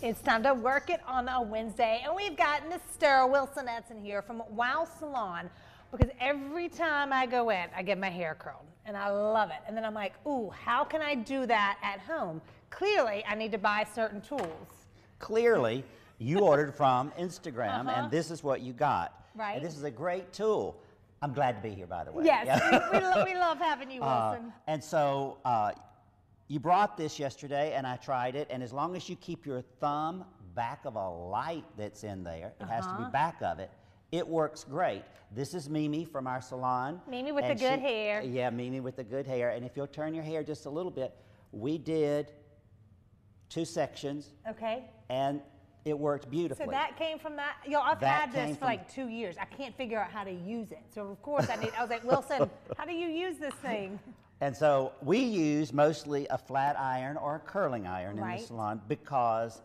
It's time to work it on a Wednesday, and we've got Mr. Wilson Edson here from Wow Salon because every time I go in, I get my hair curled, and I love it. And then I'm like, ooh, how can I do that at home? Clearly, I need to buy certain tools. Clearly, you ordered from Instagram, Uh-huh. and this is what you got. Right. And this is a great tool. I'm glad to be here, by the way. Yes, Yeah. we, we, lo- we love having you, Uh, Wilson. and so uh, you brought this yesterday, and I tried it. And as long as you keep your thumb back of a light that's in there, it has to Uh-huh. be back of it. It works great. This is Mimi from our salon. Mimi with the good hair. Yeah, Mimi with the good hair. And if you'll turn your hair just a little bit, we did two sections, Okay. and it worked beautifully. So that came from that. Yo, I've That had this for like two years. I can't figure out how to use it. So of course I need. I was like, Wilson, how do you use this thing? And so we use mostly a flat iron or a curling iron in the salon because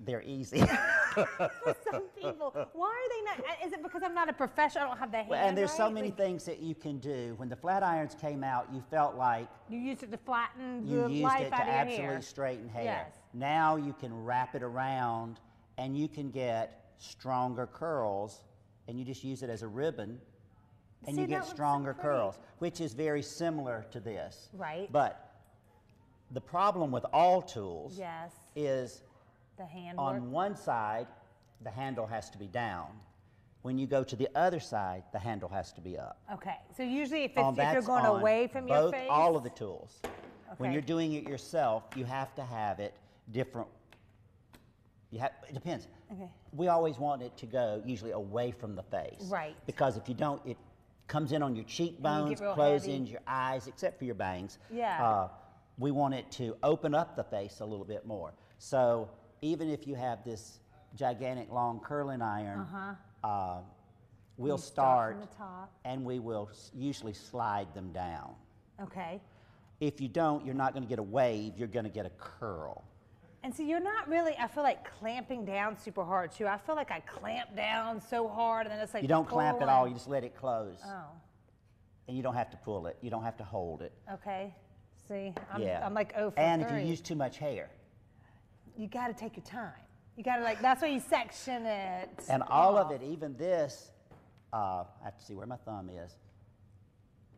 they're easy. For some people, why are they not? Uh, is it because I'm not a professional? I don't have the hand. Well, and there's so many Like, things that you can do. When the flat irons came out, you felt like You used it to flatten you used it to absolutely hair. straighten hair. Yes. Now you can wrap it around and you can get stronger curls and you just use it as a ribbon and See, you get looks so stronger curls, which is very similar to this. Right. But the problem with all tools Yes, is the hand on one side, the handle has to be down. When you go to the other side, the handle has to be up. Okay, so usually if, it's, Um, if you're going away from your both, face, all of the tools. Okay. When you're doing it yourself, you have to have it different. You have, it depends. Okay. We always want it to go usually away from the face. Right. Because if you don't, it comes in on your cheekbones, closes in your eyes, except for your bangs. Yeah. Uh, we want it to open up the face a little bit more. So even if you have this gigantic long curling iron, uh we'll Uh-huh. You start start, from the top. and we will usually slide them down. Okay, If you don't, you're not going to get a wave, you're going to get a curl. And so you're not really. I feel like clamping down super hard too. I feel like I clamp down so hard, and then it's like You don't clamp at all, you just let it close. Oh, And you don't have to pull it, you don't have to hold it. okay. See, I'm, yeah. I'm like oh for And if you use too much hair. you got to take your time. You got to like. That's why you section it. And all of it, even this, uh, I have to see where my thumb is.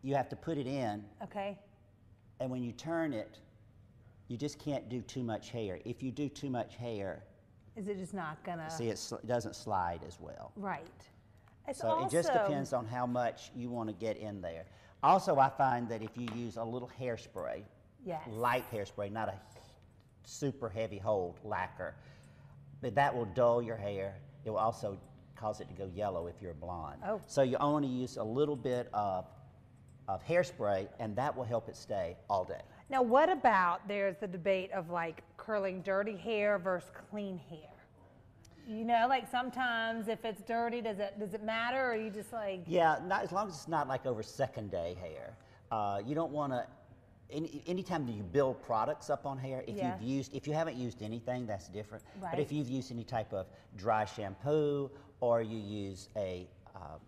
You have to put it in, Okay. and when you turn it, you just can't do too much hair. If you do too much hair, Is it just not gonna? see, it, sl- it doesn't slide as well. Right. It's So also, it just depends on how much you want to get in there. Also, I find that if you use a little hairspray, Yes. light hairspray, not a super heavy hold lacquer, but that will dull your hair. It will also cause it to go yellow if you're blonde. Oh. So you only use a little bit of, of hairspray, and that will help it stay all day. Now, what about there's the debate of like curling dirty hair versus clean hair? You know, like sometimes if it's dirty, does it does it matter, or you just like Yeah, not, as long as it's not like over second day hair. Uh, you don't want to. Any, anytime that you build products up on hair, if Yeah. you've used, if you haven't used anything, that's different. But if you've used any type of dry shampoo or you use a uh,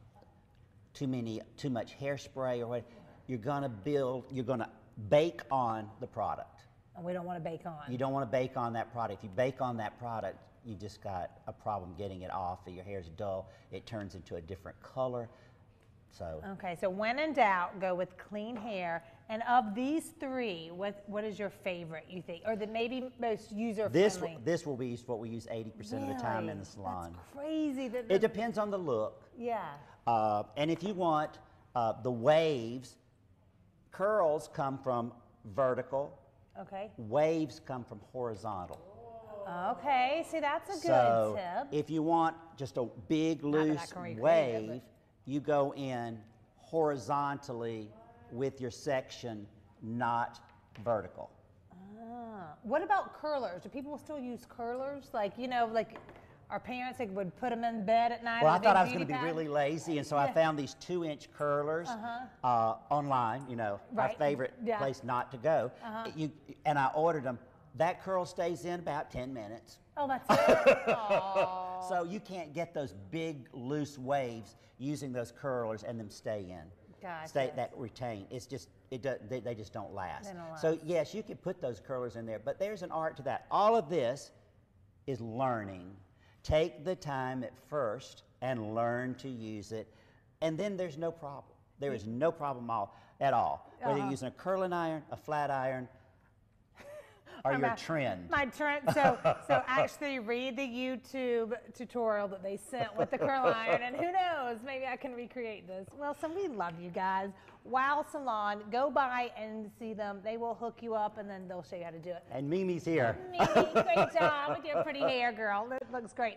too many, too much hairspray or what, you're gonna build, you're gonna bake on the product. and we don't want to bake on. You don't want to bake on that product. If you bake on that product, you just got a problem getting it off. Your hair's dull. It turns into a different color. So. Okay, so when in doubt, go with clean hair. And of these three, what what is your favorite? You think, or the maybe most user This friendly? this this will be what we use 80% of the time in the salon. That's crazy. That It depends on the look. yeah. Uh, and if you want uh, the waves, curls come from vertical, Okay. waves come from horizontal. Okay. See, that's a good so tip. if you want just a big loose recreate it, wave, you go in horizontally with your section, not vertical. Ah, What about curlers? Do people still use curlers? Like, you know, like our parents would put them in bed at night. Well, I thought I was going to be really lazy, and so I found these two-inch curlers uh online. You know, my favorite Yeah. place not to go. You and I ordered them. That curl stays in about 10 minutes. Oh, that's it. So you can't get those big loose waves using those curlers and them stay in. stay Gotcha. that retain. It's just it does, they, they just don't last. Don't So yes, you could put those curlers in there, but there's an art to that. All of this is learning. Take the time at first and learn to use it, and then there's no problem. There is no problem all, at all. Whether Uh-huh. you're using a curling iron, a flat iron, or your a- trend. My trend. So, so actually read the YouTube tutorial that they sent with the curl iron, and who knows, maybe I can recreate this. Well, so we love you guys. Wow Salon, go by and see them. They will hook you up, and then they'll show you how to do it. And Mimi's here. Mimi, great job with your pretty hair, girl. It looks great.